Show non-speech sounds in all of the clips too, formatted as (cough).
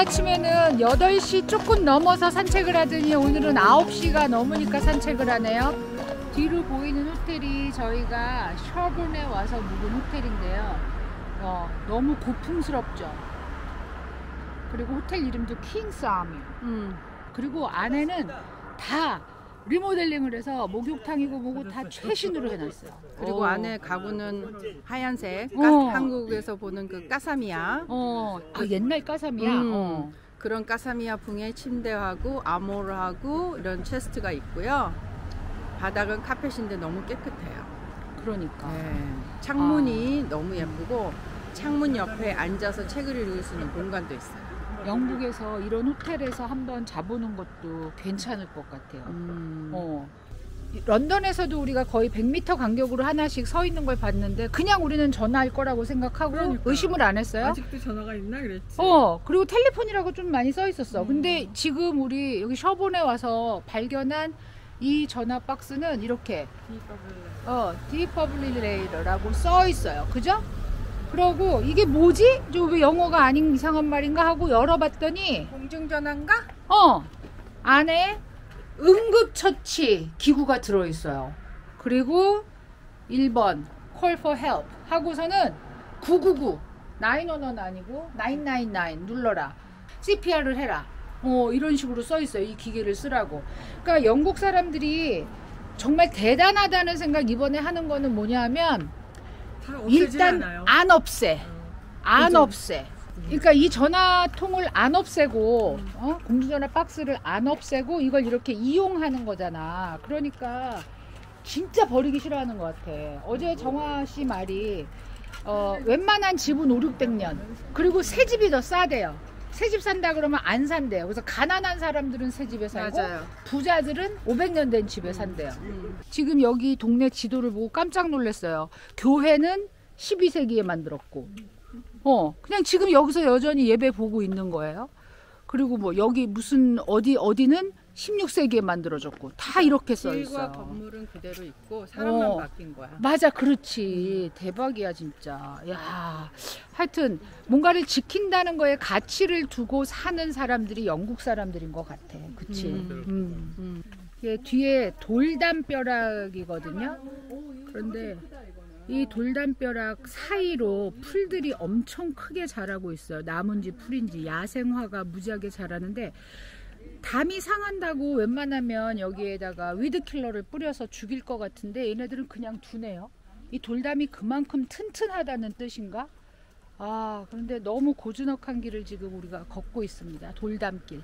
아침에는 8시 조금 넘어서 산책을 하더니 오늘은 9시가 넘으니까 산책을 하네요. 뒤로 보이는 호텔이 저희가 셔본에 와서 묵은 호텔인데요. 어, 너무 고풍스럽죠. 그리고 호텔 이름도 킹스 아미. 음. 그리고 안에는 다 리모델링을 해서 목욕탕이고 뭐고 다 최신으로 해놨어요. 그리고 어. 안에 가구는 하얀색 어. 까- 한국에서 보는 그 까사미야 어, 아, 옛날 까삼이야. 음. 어. 그런 까사미야 붕에 침대하고 아모르하고 이런 체스트가 있고요. 바닥은 카펫인데 너무 깨끗해요. 그러니까. 네. 창문이 너무 예쁘고 창문 옆에 앉아서 책을 읽을 수 있는 공간도 있어요. 영국에서 이런 호텔에서 한번 자보는 것도 괜찮을 것 같아요. 음. 어. 이- 런던에서도 우리가 거의 100m 간격으로 하나씩 서 있는 걸 봤는데 그냥 우리는 전화할 거라고 생각하고 그러니까요. 의심을 안 했어요. 아직도 전화가 있나 그랬지. 어, 그리고 텔레폰이라고 좀 많이 써 있었어. 음. 근데 지금 우리 여기 셔본에 와서 발견한 이 전화 박스는 이렇게 어, 디퍼블리레이더라고 써 있어요. 그죠? 그러고 이게 뭐지? 저 왜 영어가 아닌 이상한 말인가 하고 열어봤더니 공중전화인가? 어 안에 응급처치 기구가 들어있어요. 그리고 1번 call for help 하고서는 999 911 아니고 999 눌러라 CPR을 해라 어 이런 식으로 써 있어요 이 기계를 쓰라고 그러니까 영국 사람들이 정말 대단하다는 생각 이번에 하는 거는 뭐냐면 다 없애질 일단 않아요. 안 없애 안 그죠? 없애. 그러니까 이 전화통을 안 없애고 어? 공중전화 박스를 안 없애고 이걸 이렇게 이용하는 거잖아. 그러니까 진짜 버리기 싫어하는 것 같아. 어제 정화 씨 말이 어, 웬만한 집은 5, 600년 그리고 새 집이 더 싸대요. 새집 산다 그러면 안 산대요. 그래서 가난한 사람들은 새 집에 살고 맞아요. 부자들은 500년 된 집에 산대요. 음. 지금 여기 동네 지도를 보고 깜짝 놀랐어요. 교회는 12세기에 만들었고, 어, 그냥 지금 여기서 여전히 예배 보고 있는 거예요. 그리고 뭐 여기 무슨 어디 어디는 16세기에 만들어졌고 다 이렇게 써 길과 있어요. 건물은 그대로 있고 사람만 어. 바뀐 거야. 맞아, 그렇지. 대박이야, 진짜. 야, 하여튼 뭔가를 지킨다는 거에 가치를 두고 사는 사람들이 영국 사람들인 것 같아. 그치? 음. 음. 음. 이게 뒤에 돌담벼락이거든요. 그런데 이 돌담벼락 사이로 풀들이 엄청 크게 자라고 있어요. 나무인지 풀인지 야생화가 무지하게 자라는데 담이 상한다고 웬만하면 여기에다가 위드킬러를 뿌려서 죽일 것 같은데 얘네들은 그냥 두네요. 이 돌담이 그만큼 튼튼하다는 뜻인가? 아, 그런데 너무 고즈넉한 길을 지금 우리가 걷고 있습니다. 돌담길.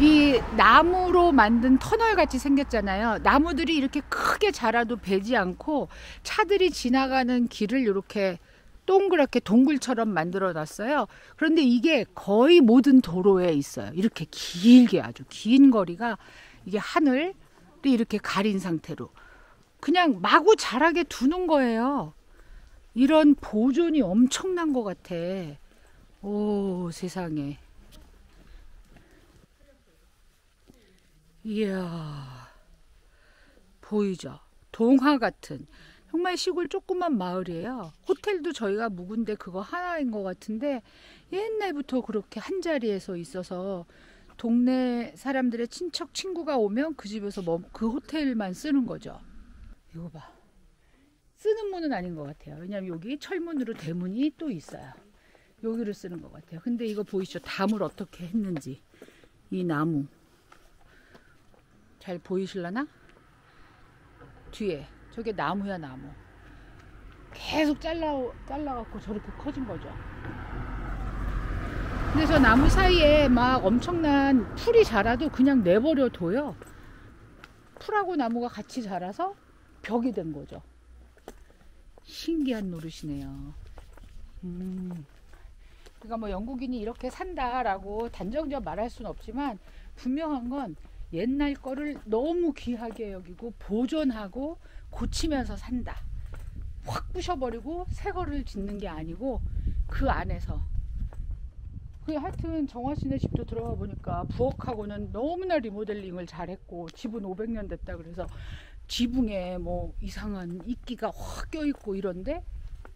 이 나무로 만든 터널 같이 생겼잖아요. 나무들이 이렇게 크게 자라도 베지 않고 차들이 지나가는 길을 이렇게 동그랗게 동굴처럼 만들어 놨어요. 그런데 이게 거의 모든 도로에 있어요. 이렇게 길게 아주 긴 거리가 이게 하늘이 이렇게 가린 상태로 그냥 마구 자라게 두는 거예요. 이런 보존이 엄청난 것 같아. 오, 세상에. 이야, 보이죠? 동화 같은. 정말 시골 조그만 마을이에요. 호텔도 저희가 묵은데 그거 하나인 것 같은데 옛날부터 그렇게 한 자리에서 있어서 동네 사람들의 친척 친구가 오면 그 집에서 뭐, 그 호텔만 쓰는 거죠. 이거 봐. 쓰는 문은 아닌 것 같아요. 왜냐면 여기 철문으로 대문이 또 있어요. 여기를 쓰는 것 같아요. 근데 이거 보이시죠? 담을 어떻게 했는지. 이 나무. 잘 보이실라나? 뒤에 저게 나무야 나무. 계속 잘라 잘라갖고 저렇게 커진 거죠. 근데 저 나무 사이에 막 엄청난 풀이 자라도 그냥 내버려 둬요. 풀하고 나무가 같이 자라서 벽이 된 거죠. 신기한 노릇이네요. 음. 그러니까 뭐 영국인이 이렇게 산다라고 단정지어 말할 수는 없지만 분명한 건 옛날 거를 너무 귀하게 여기고 보존하고 고치면서 산다. 확 부셔버리고 새 거를 짓는 게 아니고 그 안에서 그 하여튼 정화 씨네 집도 들어가 보니까 부엌하고는 너무나 리모델링을 잘했고 집은 500년 됐다 그래서 지붕에 뭐 이상한 이끼가 확 껴있고 이런데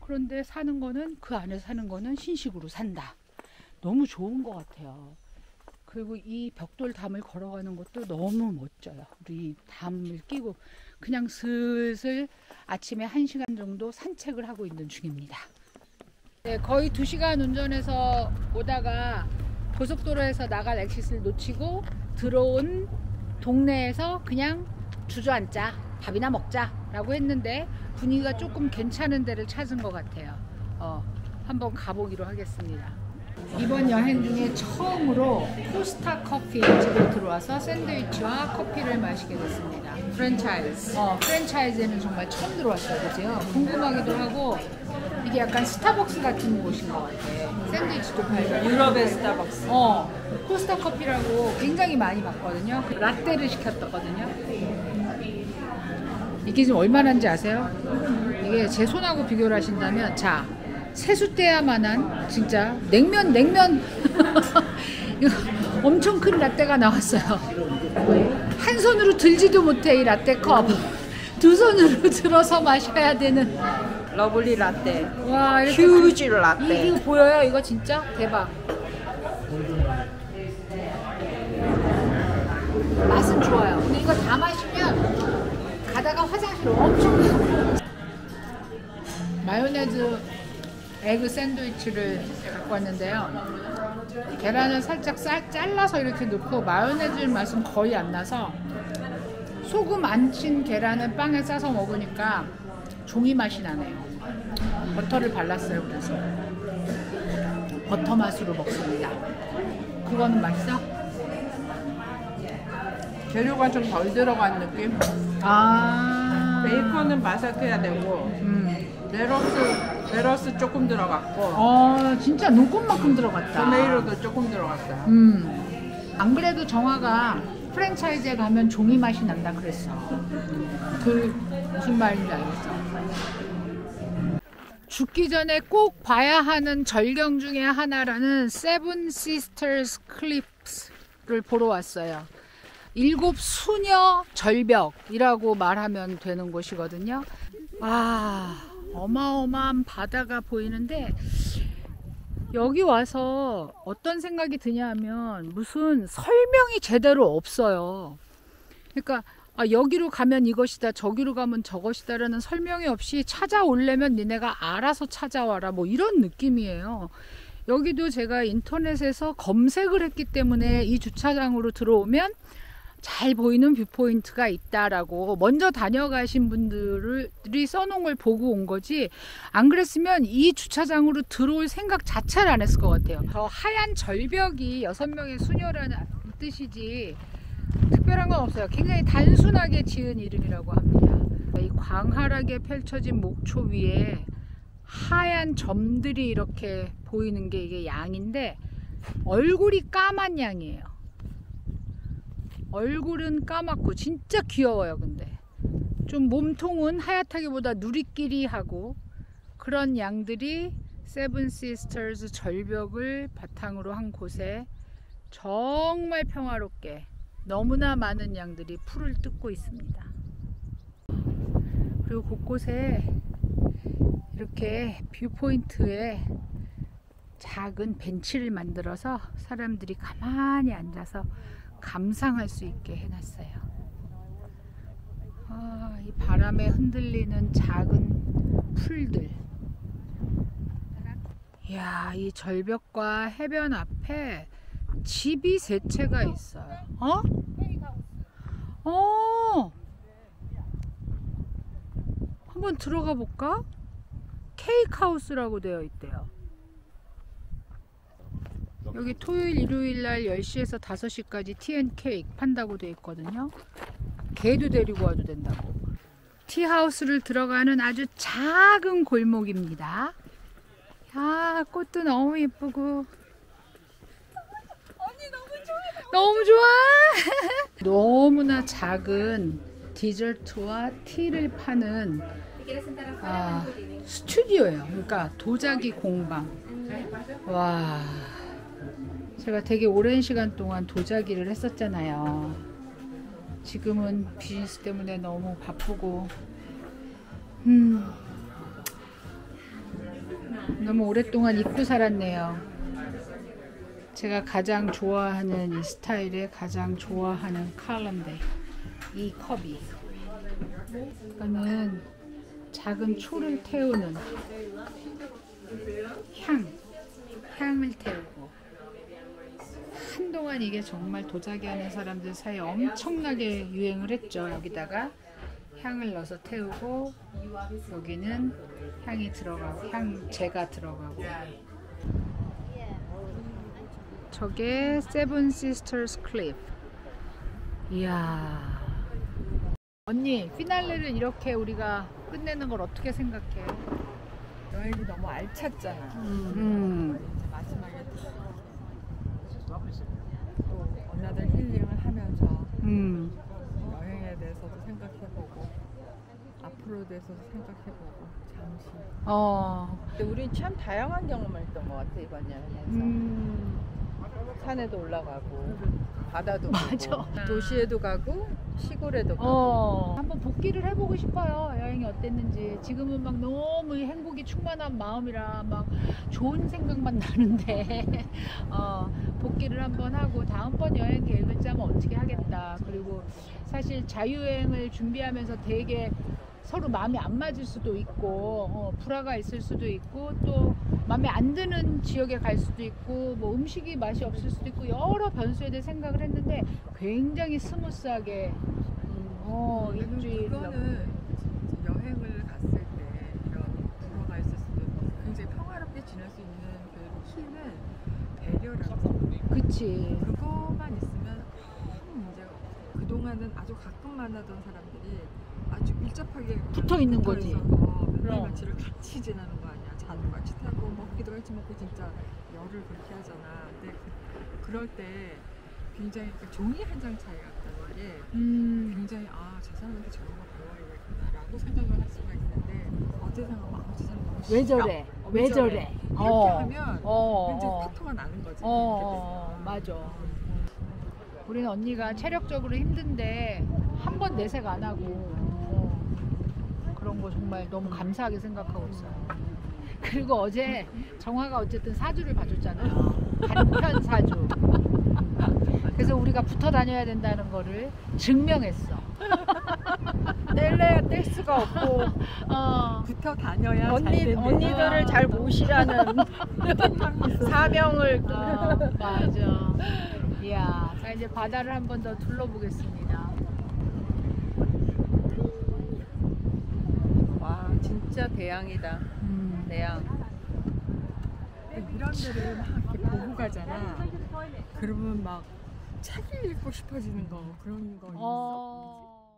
그런데 사는 거는 그 안에 사는 거는 신식으로 산다. 너무 좋은 것 같아요. 그리고 이 벽돌 담을 걸어가는 것도 너무 멋져요. 우리 이 담을 끼고 그냥 슬슬 아침에 한시간 정도 산책을 하고 있는 중입니다. 네, 거의 두시간 운전해서 오다가 고속도로에서 나갈 엑시스를 놓치고 들어온 동네에서 그냥 주저앉자 밥이나 먹자 라고 했는데 분위기가 조금 괜찮은 데를 찾은 것 같아요. 어, 한번 가보기로 하겠습니다. 이번 여행 중에 처음으로 코스타 커피 집에 들어와서 샌드위치와 커피를 마시게 됐습니다. 프랜차이즈. 어, 프랜차이즈에는 정말 처음 들어왔어요. 그죠? 궁금하기도 하고 이게 약간 스타벅스 같은 곳인 것 같아. 샌드위치도 팔고. 유럽의 스타벅스. 어, Costa 커피라고 굉장히 많이 봤거든요. 그 라떼를 시켰거든요. 이게 지금 얼마나인지 아세요? 이게 제 손하고 비교를 하신다면, 자, 세숫대야만한 진짜 냉면, 냉면. (laughs) 엄청 큰 라떼가 나왔어요. 한 손으로 들지도 못해, 이 라떼 컵. 두 손으로 들어서 마셔야 되는. Lovely 라떼. 와, 휴지 이- 라떼. 이거 보여요? 이거 진짜 대박. 맛은 좋아요. 근데 이거 다 마시면 가다가 화장실 엄청. 마요네즈 에그 샌드위치를 갖고 왔는데요. 계란을 살짝 쌀, 잘라서 이렇게 넣고 마요네즈 맛은 거의 안 나서 소금 안 친 계란을 빵에 싸서 먹으니까 종이 맛이 나네요. 버터를 발랐어요. 그래서 버터 맛으로 먹습니다. 그거는 맛있어? 재료가 좀 덜 들어간 느낌. 아 베이컨은 바삭해야 되고 음. lettuce lettuce 조금 들어갔고 어 진짜 눈꽃만큼 들어갔다. tomato도 조금 들어갔어요. 음. 안 그래도 정화가 프랜차이즈에 가면 종이 맛이 난다 그랬어. 그 무슨 말인지 알겠어. 죽기 전에 꼭 봐야 하는 절경 중에 하나라는 Seven Sisters Cliffs를 보러 왔어요. 일곱 수녀 절벽이라고 말하면 되는 곳이거든요. 아, 어마어마한 바다가 보이는데 여기 와서 어떤 생각이 드냐 하면 무슨 설명이 제대로 없어요. 그러니까 아, 여기로 가면 이것이다, 저기로 가면 저것이다라는 설명이 없이 찾아오려면 니네가 알아서 찾아와라 뭐 이런 느낌이에요. 여기도 제가 인터넷에서 검색을 했기 때문에 이 주차장으로 들어오면 잘 보이는 viewpoint가 있다라고 먼저 다녀가신 분들이 써놓은 걸 보고 온 거지 안 그랬으면 이 주차장으로 들어올 생각 자체를 안 했을 것 같아요. 저 하얀 절벽이 여섯 명의 수녀라는 뜻이지 특별한 건 없어요. 굉장히 단순하게 지은 이름이라고 합니다. 이 광활하게 펼쳐진 목초 위에 하얀 점들이 이렇게 보이는 게 이게 양인데 얼굴이 까만 양이에요. 얼굴은 까맣고 진짜 귀여워요. 근데 좀 몸통은 하얗다기보다 누리끼리하고 그런 양들이 Seven Sisters 절벽을 바탕으로 한 곳에 정말 평화롭게 너무나 많은 양들이 풀을 뜯고 있습니다. 그리고 곳곳에 이렇게 viewpoint에 작은 벤치를 만들어서 사람들이 가만히 앉아서 감상할 수 있게 해놨어요. 아, 이 바람에 흔들리는 작은 풀들. 이야, 이 절벽과 해변 앞에 집이 세 채가 있어요. 어? 어. 한번 들어가 볼까? 케이크 하우스라고 되어 있대요. 여기 토요일, 일요일 날 10시에서 5시까지 티앤 케이크 판다고 되어 있거든요. 개도 데리고 와도 된다고. 티하우스를 들어가는 아주 작은 골목입니다. 야, 꽃도 너무 예쁘고. 너무 좋아. (laughs) 너무나 작은 디저트와 티를 파는 아, 스튜디오예요. 그러니까 도자기 공방. 와. 제가 되게 오랜 시간 동안 도자기를 했었잖아요. 지금은 비즈니스 때문에 너무 바쁘고, 음, 너무 오랫동안 입고 살았네요. 제가 가장 좋아하는 이 스타일의 가장 좋아하는 컬러인데 이 컵이 이거는 작은 초를 태우는 향 향을 태우고 한동안 이게 정말 도자기 하는 사람들 사이에 엄청나게 유행을 했죠. 여기다가 향을 넣어서 태우고 여기는 향이 들어가고 향재가 들어가고 저게 Seven Sisters Cliff 이야 언니 피날레를 이렇게 우리가 끝내는 걸 어떻게 생각해? 여행이 너무 알찼잖아. 음, 이제 마지막에 또 언니들 힐링을 하면서 음, 여행에 대해서도 생각해보고 앞으로에 대해서도 생각해보고 잠시. 어, 근데 우린 참 다양한 경험을 했던 것 같아 이번 여행에서. 음, 산에도 올라가고 바다도 맞아. 보고 도시에도 가고 시골에도 가고. 어, 한번 복귀를 해보고 싶어요. 여행이 어땠는지. 지금은 막 너무 행복이 충만한 마음이라 막 좋은 생각만 (laughs) 나는데, 어, 복귀를 한번 하고 다음번 여행 계획을 짜면 어떻게 하겠다. 그리고 사실 자유여행을 준비하면서 되게 서로 마음이 안 맞을 수도 있고, 어, 불화가 있을 수도 있고, 또 마음에 안 드는 지역에 갈 수도 있고, 뭐 음식이 맛이 없을 수도 있고, 여러 변수에 대해 생각을 했는데, 굉장히 smooth하게 어 그리고 일주일 그거는 여행을 갔을 때 이런 불화가 있을 수도 있고 굉장히 평화롭게 지낼 수 있는 그 키는 배려라고. 그치 그거만 있으면 큰 문제가. 그동안은 아주 가끔 만나던 사람들이 아주 밀접하게 붙어 있는 거지. 맨날 그럼. 며칠을 같이 지내는 거 아니야. 자도 같이 타고 먹기도 같이 먹고 진짜 열을 그렇게 하잖아. 근데 그, 그럴 때 굉장히 그 종이 한 장 차이 같다는 게음 굉장히 아 저 사람한테 저런 거 배워야겠구나라고 생각을 할 수가 있는데 어제 생각하면 아저 사람 너무 왜. 저래 어, 왜 저래 이렇게 어. 하면 어, 왠지 어. 파토가 나는 거지. 어, 어, 맞아. 우리는 언니가 체력적으로 힘든데 한 번 내색 안 하고 어, 그런 거 정말 너무 감사하게 생각하고 있어요. 그리고 어제 정화가 어쨌든 사주를 봐줬잖아요. 단편 사주. 그래서 우리가 붙어 다녀야 된다는 거를 증명했어. 뗄래야 뗄 수가 없고 어, 붙어 다녀야 잘 언니 됩니다. 언니들을 잘 모시라는 (laughs) 사명을 어, 맞아. 이야, 자 이제 바다를 한 번 더 둘러보겠습니다. 와 진짜 대양이다 음. 대양 이런 데를 막 이렇게 보고 가잖아. 그러면 막 책을 읽고 싶어지는 거 그런 거 있어. 어.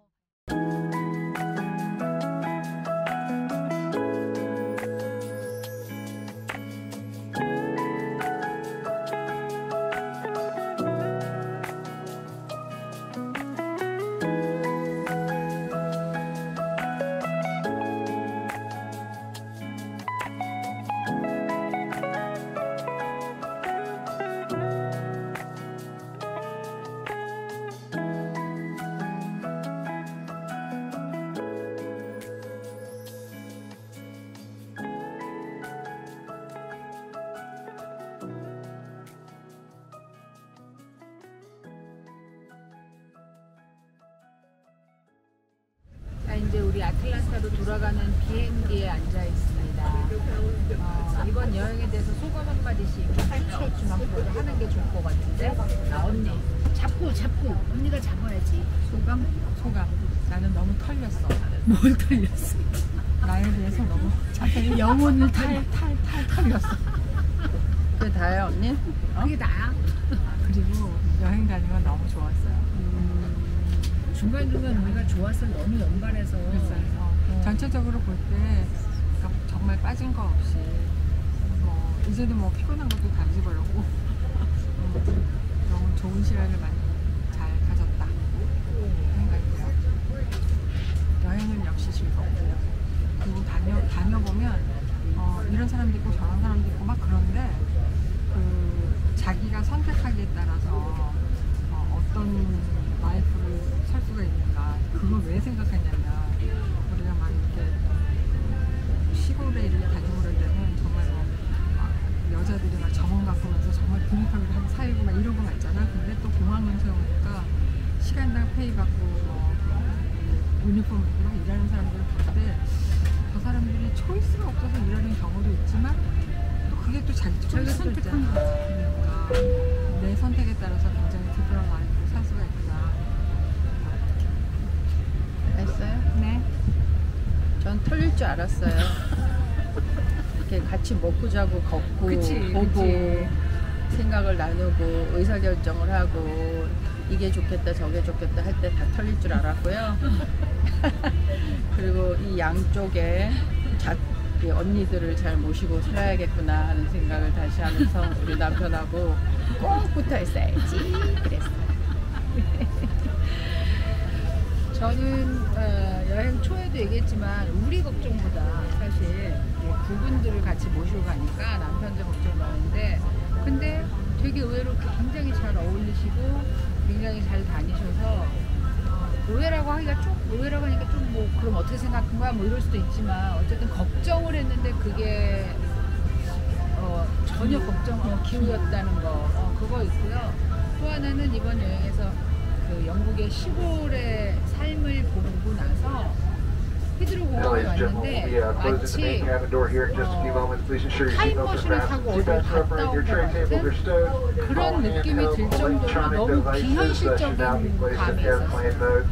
아틀란타로 돌아가는 비행기에 앉아 있습니다. 어, 이번 여행에 대해서 소감 한 마디씩 할채쯤 한번 하는 게 좋을 것 같은데. 나 언니 잡고 잡고 언니가 잡아야지. 소감? 소감. 나는 너무 털렸어. 뭘 털렸어? 나에 대해서 너무 자세히 (laughs) 영혼을 털. 탈탈탈 털렸어. 그게 다야 언니? 그게 나야. 그리고 여행 다니는 건 너무 좋았어요. 중간 중간 우리가 좋았어 너무 연관해서. 그래서 전체적으로 볼 때 정말 빠진 거 없이 뭐 이제는 뭐 피곤한 것도 다 잊어버렸고 음, 너무 좋은 시간을 많이 잘 가졌다 생각이 들어요. 여행은 역시 즐겁고요. 그리고 다녀 다녀보면 어, 이런 사람도 있고 저런 사람도 있고 막 그런데 그 자기가 선택하기에 따라서 어, 어떤 라이프를 살 수가 있는가? 그걸 왜 생각하냐면 우리가 막 이렇게 시골에 이렇게 다니고 그럴 때는 정말 뭐 여자들이 막 정원 가꾸면서 정말 분위기를 하고 살고 막 이런 거 같잖아. 근데 또 공항 연세 오니까 시간당 pay 받고 뭐 유니폼 입고 막 일하는 사람들을 보는데 저 그 사람들이 choice가 없어서 일하는 경우도 있지만 또 그게 또 자기 choice도 있잖아. 그러니까 내 선택에 따라서 굉장히 diploma 줄 알았어요. 이렇게 같이 먹고 자고 걷고 그치, 보고 그치. 생각을 나누고 의사 결정을 하고 이게 좋겠다 저게 좋겠다 할 때 다 털릴 줄 알았고요. (laughs) 그리고 이 양쪽에 자, 이 언니들을 잘 모시고 살아야겠구나 하는 생각을 다시 하면서 우리 남편하고 꼭 붙어 있어야지 그랬어요. (laughs) 저는 어, 여행 초에도 얘기했지만 우리 걱정보다 사실 부분들을 같이 모시고 가니까 남편들 걱정 많은데 근데 되게 의외로 굉장히 잘 어울리시고 굉장히 잘 다니셔서 어, 의외라고 하기가 좀 의외라고 하니까 좀 뭐 그럼 어떻게 생각한 거야 뭐 이럴 수도 있지만 어쨌든 걱정을 했는데 그게 어, 전혀 걱정 어, 기우였다는 거 어, 그거 있고요. 또 하나는 이번 여행에서 그 영국의 시골의 삶을 보고 나서 히드로 공항에 왔는데 uh, 마치 어, 타임머신을 타고 tray 갔다 온 tables are stowed. 그런 느낌이 들 정도로 너무 uh, 비현실적인 placed in 감이 airplane 있었어요. mode.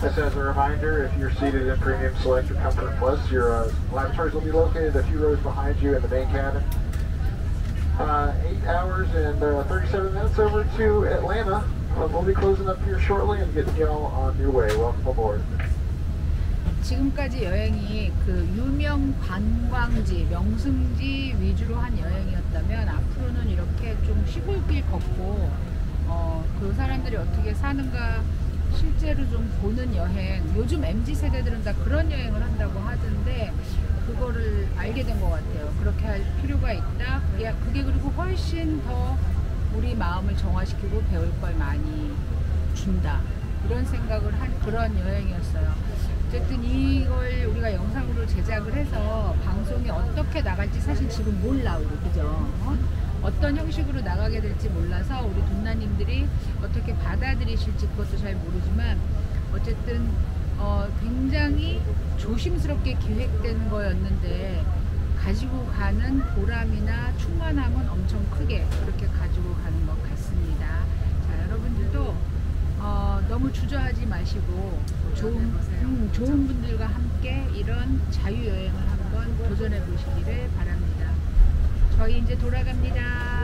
Just as a reminder, if you're seated in Premium Select or Comfort Plus, your uh, lavatories will be located a few rows behind you in the main cabin. Uh, eight hours and uh, 37 minutes over to Atlanta. 지금까지 여행이 그 유명 관광지, 명승지 위주로 한 여행이었다면 앞으로는 이렇게 좀 시골길 걷고 어, 그 사람들이 어떻게 사는가 실제로 좀 보는 여행. 요즘 MZ 세대들은 다 그런 여행을 한다고 하던데 그거를 알게 된 것 같아요. 그렇게 할 필요가 있다. 그게, 그게 그리고 훨씬 더 우리 마음을 정화시키고 배울 걸 많이 준다. 이런 생각을 한 그런 여행이었어요. 어쨌든 이걸 우리가 영상으로 제작을 해서 방송이 어떻게 나갈지 사실 지금 몰라 우리 그죠? 어? 어떤 형식으로 나가게 될지 몰라서 우리 돈나님들이 어떻게 받아들이실지 그것도 잘 모르지만 어쨌든 어, 굉장히 조심스럽게 기획된 거였는데 가지고 가는 보람이나 충만함은 엄청 크게 그렇게 가지고 가는 것 같습니다. 자 여러분들도 어, 너무 주저하지 마시고 좋은 음, 좋은 분들과 함께 이런 자유 여행을 한번 도전해 보시기를 바랍니다. 저희 이제 돌아갑니다.